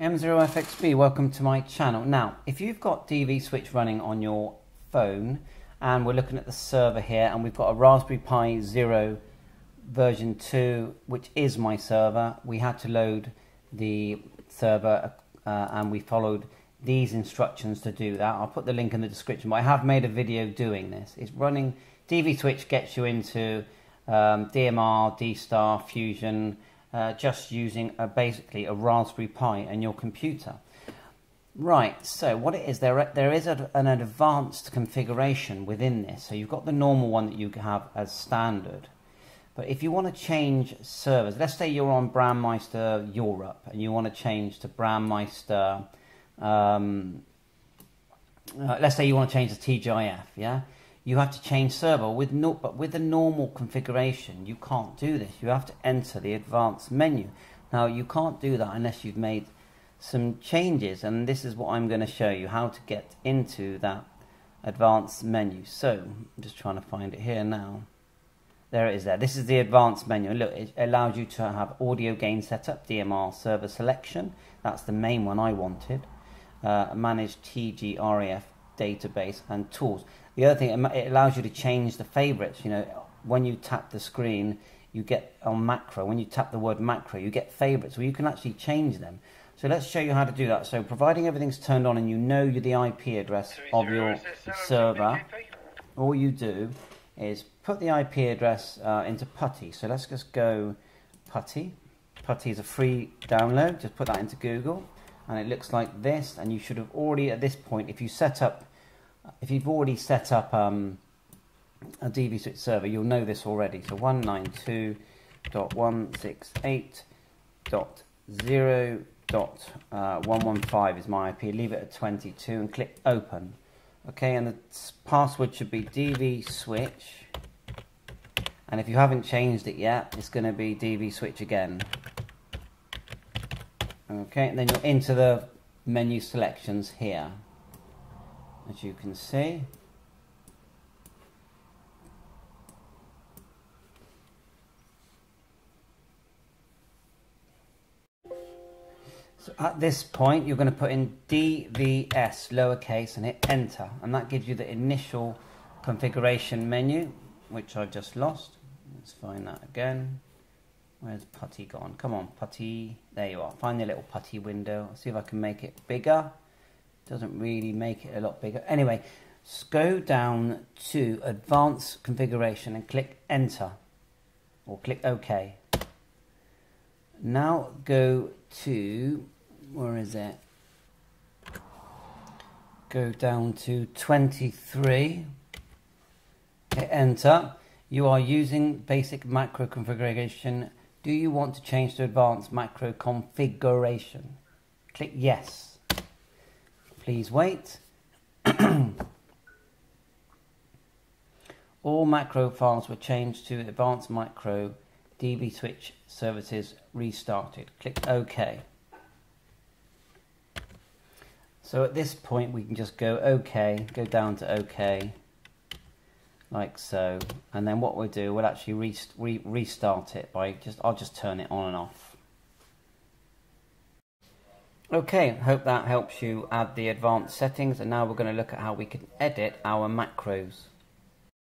M0FXB, welcome to my channel. Now, if you've got DV Switch running on your phone, and we're looking at the server here, and we've got a Raspberry Pi Zero version 2, which is my server, we had to load the server, uh, and we followed these instructions to do that. I'll put the link in the description, but I have made a video doing this. It's running, DV Switch gets you into um, DMR, D-Star, Fusion, uh, just using a, basically a Raspberry Pi and your computer. Right, so what it is, there, there is a, an advanced configuration within this. So you've got the normal one that you have as standard. But if you want to change servers, let's say you're on Brandmeister Europe and you want to change to Brandmeister, um, uh, let's say you want to change to TGIF, yeah? You have to change server with no, but with the normal configuration you can't do this. You have to enter the advanced menu. Now you can't do that unless you've made some changes and this is what I'm going to show you how to get into that advanced menu. So I'm just trying to find it here now. There it is there. This is the advanced menu. Look it allows you to have audio gain setup DMR server selection. That's the main one I wanted. Uh, manage TGREF database and tools the other thing, it allows you to change the favorites. You know, when you tap the screen, you get on macro. When you tap the word macro, you get favorites where you can actually change them. So let's show you how to do that. So providing everything's turned on and you know you're the IP address of your server, all you do is put the IP address uh, into PuTTY. So let's just go PuTTY. PuTTY is a free download. Just put that into Google and it looks like this. And you should have already, at this point, if you set up if you've already set up um, a DV switch server, you'll know this already. So 192.168.0.115 uh, is my IP. Leave it at 22 and click open. Okay, and the password should be DV switch. And if you haven't changed it yet, it's going to be DV switch again. Okay, and then you're into the menu selections here as you can see. So at this point, you're going to put in DVS lowercase and hit enter, and that gives you the initial configuration menu, which I've just lost. Let's find that again. Where's PuTTY gone? Come on, PuTTY. There you are. Find the little PuTTY window. see if I can make it bigger doesn't really make it a lot bigger. Anyway, go down to advanced configuration and click enter or click OK. Now go to, where is it? Go down to 23, hit enter. You are using basic macro configuration. Do you want to change to advanced macro configuration? Click yes. Please wait. All macro files were changed to advanced macro DV switch services restarted. Click OK. So at this point we can just go OK, go down to OK, like so. And then what we'll do, we'll actually rest re restart it by just, I'll just turn it on and off. Okay, hope that helps you add the advanced settings and now we're going to look at how we can edit our macros.